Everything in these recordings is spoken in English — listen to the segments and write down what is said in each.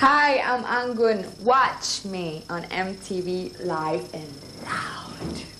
Hi, I'm Anggun. Watch me on MTV Live and Loud.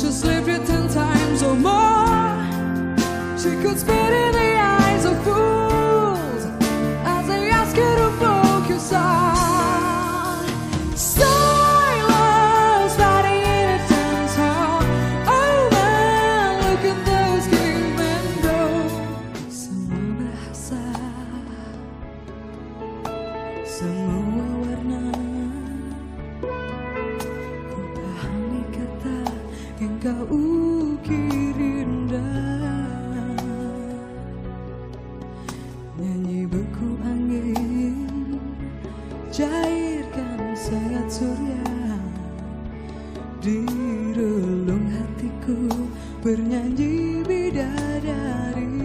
Her sleep you ten times or more. She could spit in the eyes of fools as they ask you to focus on silence, fighting in a dance. Oh man, look at those go. Kau ukir Nyanyi beku angin Cairkan sangat surya. Di relung hatiku Bernyanyi bidadari